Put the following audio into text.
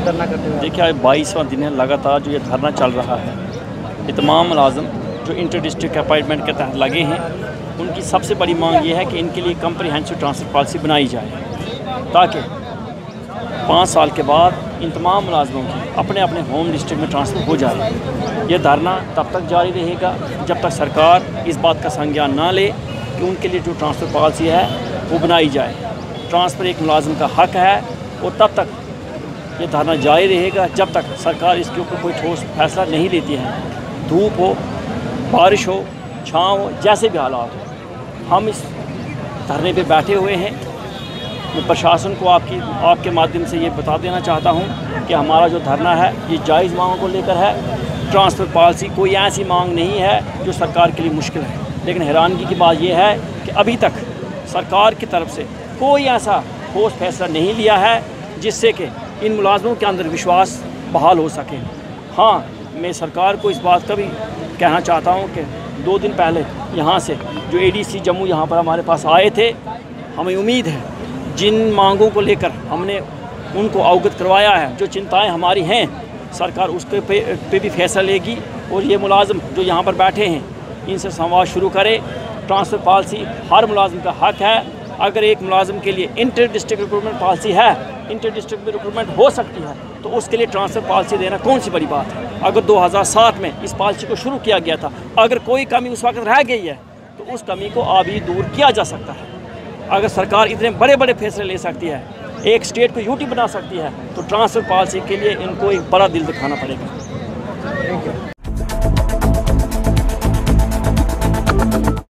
धरना करते देखिए, आज बाईसवा दिन है, लगातार जो ये धरना चल रहा है, ये तमाम मुलाजम जो इंटर डिस्ट्रिक्ट अपॉइंटमेंट के तहत लगे हैं, उनकी सबसे बड़ी मांग ये है कि इनके लिए कम्प्रीहेंसिव ट्रांसफ़र पॉलिसी बनाई जाए। ताकि पाँच साल के बाद इन तमाम मुलाजमों की अपने अपने होम डिस्ट्रिक्ट में ट्रांसफ़र हो जाए। ये धरना तब तक जारी रहेगा जब तक सरकार इस बात का संज्ञान ना ले कि उनके लिए जो ट्रांसफ़र पॉलिसी है, वो बनाई जाए। ट्रांसफ़र एक मुलाजम का हक है और तब तक ये धरना जारी रहेगा जब तक सरकार इसके ऊपर कोई ठोस फैसला नहीं लेती है। धूप हो, बारिश हो, छाँव हो, जैसे भी हालात हो, हम इस धरने पे बैठे हुए हैं। मैं प्रशासन को आपकी, आपके माध्यम से ये बता देना चाहता हूँ कि हमारा जो धरना है, ये जायज़ मांगों को लेकर है। ट्रांसफ़र पॉलिसी कोई ऐसी मांग नहीं है जो सरकार के लिए मुश्किल है। लेकिन हैरानगी की बात यह है कि अभी तक सरकार की तरफ़ से कोई ऐसा ठोस फैसला नहीं लिया है जिससे कि इन मुलाजमों के अंदर विश्वास बहाल हो सके। हाँ मैं सरकार को इस बात का भी कहना चाहता हूँ कि दो दिन पहले यहाँ से जो एडीसी जम्मू यहाँ पर हमारे पास आए थे, हमें उम्मीद है जिन मांगों को लेकर हमने उनको अवगत करवाया है जो चिंताएँ हमारी हैं सरकार उसके पे, पे भी फैसला लेगी और ये मुलाजम जो यहाँ पर बैठे हैं इनसे संवाद शुरू करे। ट्रांसफ़र पॉलिसी हर मुलाजम का हक है। अगर एक मुलाजम के लिए इंटर डिस्ट्रिक्ट रिक्रूटमेंट पॉलिसी है इंटर डिस्ट्रिक्ट में रिक्रूटमेंट हो सकती है तो उसके लिए ट्रांसफ़र पॉलिसी देना कौन सी बड़ी बात है? अगर 2007 में इस पॉलिसी को शुरू किया गया था अगर कोई कमी उस वक्त रह गई है तो उस कमी को अभी दूर किया जा सकता है। अगर सरकार इतने बड़े बड़े फैसले ले सकती है, एक स्टेट को यूटी बना सकती है तो ट्रांसफ़र पॉलिसी के लिए इनको एक बड़ा दिल दिखाना पड़ेगा।